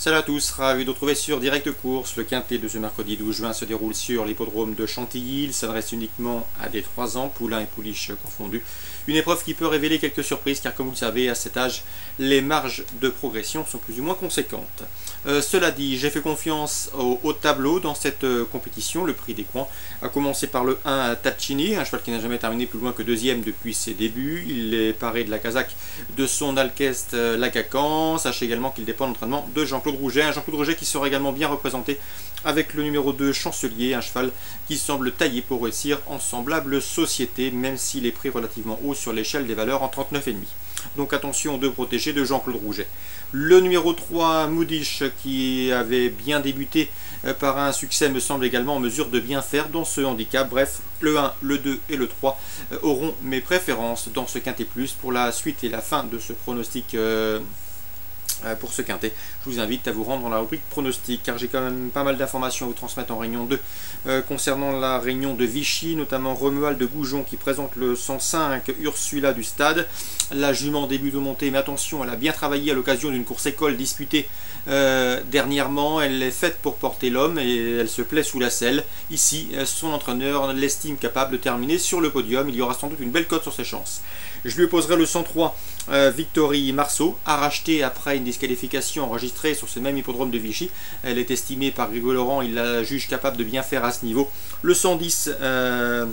Salut à tous, ravi de retrouver sur Direct Course. Le quintet de ce mercredi 12 juin se déroule sur l'hippodrome de Chantilly. Il s'adresse uniquement à des 3 ans, poulains et pouliches confondus. Une épreuve qui peut révéler quelques surprises car comme vous le savez, à cet âge, les marges de progression sont plus ou moins conséquentes. Euh, cela dit, j'ai fait confiance au, haut tableau dans cette euh, compétition. Le prix des coins a commencé par le 1 Tacchini, un cheval qui n'a jamais terminé plus loin que deuxième depuis ses débuts. Il est paré de la casaque de son Alkest euh, Lacacan. Sachez également qu'il dépend de l'entraînement de Jean-Claude Rouget. Un Jean-Claude Rouget qui sera également bien représenté avec le numéro 2 Chancelier, un cheval qui semble taillé pour réussir en semblable société, même s'il est pris relativement haut sur l'échelle des valeurs en 39,5. Donc attention de protéger de Jean-Claude Rouget. Le numéro 3, Moodish, qui avait bien débuté euh, par un succès, me semble également en mesure de bien faire dans ce handicap. Bref, le 1, le 2 et le 3 euh, auront mes préférences dans ce quintet plus pour la suite et la fin de ce pronostic euh, pour ce quintet. Je vous invite à vous rendre dans la rubrique pronostic car j'ai quand même pas mal d'informations à vous transmettre en réunion 2 euh, concernant la réunion de Vichy, notamment Romuald de Goujon qui présente le 105 Ursula du stade. La jument début de montée, mais attention, elle a bien travaillé à l'occasion d'une course école disputée euh, dernièrement. Elle est faite pour porter l'homme et elle se plaît sous la selle. Ici, son entraîneur l'estime capable de terminer sur le podium. Il y aura sans doute une belle cote sur ses chances. Je lui opposerai le 103 Victory Marceau, à racheter après une disqualification enregistrée sur ce même hippodrome de Vichy. Elle est estimée par Grégory Laurent, il la juge capable de bien faire à ce niveau. Le 110 euh,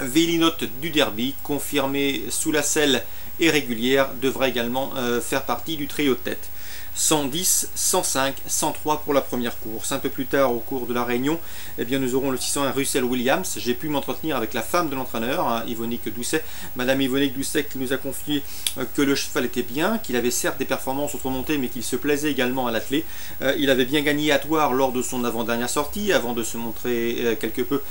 Vélinote du Derby, confirmé sous la selle et régulière, devrait également euh, faire partie du trio de tête. 110, 105, 103 pour la première course. Un peu plus tard, au cours de la réunion, eh bien, nous aurons le 601 Russell Williams. J'ai pu m'entretenir avec la femme de l'entraîneur, hein, Yvonique Doucet. Madame Yvonique Doucet qui nous a confié euh, que le cheval était bien, qu'il avait certes des performances autre montée, mais qu'il se plaisait également à l'athlé. Euh, il avait bien gagné à Toire lors de son avant-dernière sortie, avant de se montrer euh, quelque peu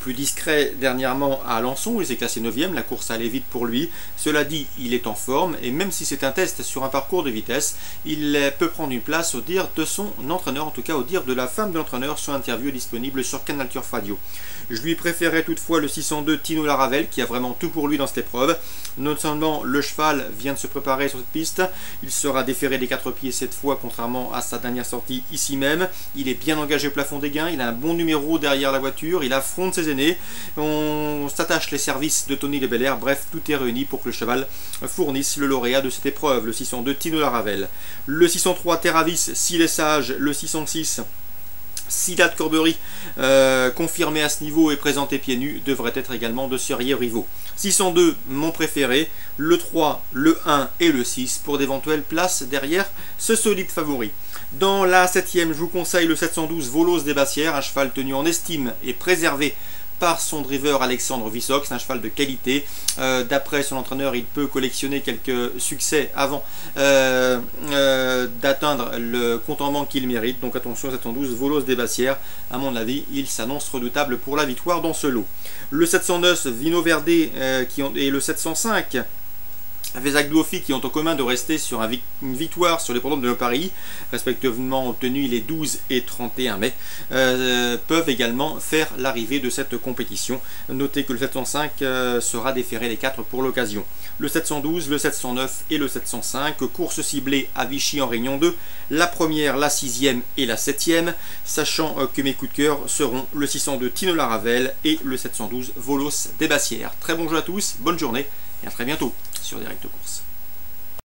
plus discret dernièrement à Alençon. Il s'est classé 9ème, la course allait vite pour lui. Cela dit, il est en forme, et même si c'est un test sur un parcours de vitesse, il est peut prendre une place au dire de son entraîneur, en tout cas au dire de la femme de l'entraîneur, sur interview disponible sur Canal Turf Radio. Je lui préférais toutefois le 602 Tino Laravel, qui a vraiment tout pour lui dans cette épreuve. Non seulement le cheval vient de se préparer sur cette piste, il sera déféré des quatre pieds cette fois, contrairement à sa dernière sortie ici même. Il est bien engagé au plafond des gains, il a un bon numéro derrière la voiture, il affronte ses aînés. On s'attache les services de Tony Le Belair, bref, tout est réuni pour que le cheval fournisse le lauréat de cette épreuve, le 602 Tino Laravel. 603 Terravis, s'il sage, le 606 Sidat Corbery, euh, confirmé à ce niveau et présenté pieds nus, devrait être également de sérieux rivaux. 602, mon préféré, le 3, le 1 et le 6 pour d'éventuelles places derrière ce solide favori. Dans la 7 je vous conseille le 712 Volos des Bassières, un cheval tenu en estime et préservé par son driver Alexandre Vissoc. C'est un cheval de qualité. Euh, d'après son entraîneur, il peut collectionner quelques succès avant euh, euh, d'atteindre le compte qu'il mérite. Donc attention, 712 Volos des Bassières. À mon avis, il s'annonce redoutable pour la victoire dans ce lot. Le 709 Vino Verde et le 705 Vézac Douofi qui ont en commun de rester sur une victoire sur les programmes de Paris, respectivement obtenus les 12 et 31 mai, euh, peuvent également faire l'arrivée de cette compétition. Notez que le 705 euh, sera déféré les 4 pour l'occasion. Le 712, le 709 et le 705, course ciblée à Vichy en Réunion 2, la première, la sixième et la septième, sachant euh, que mes coups de cœur seront le 602 Tino Laravel et le 712 Volos des Bassières. Très bon jeu à tous, bonne journée et à très bientôt sur Direct Course.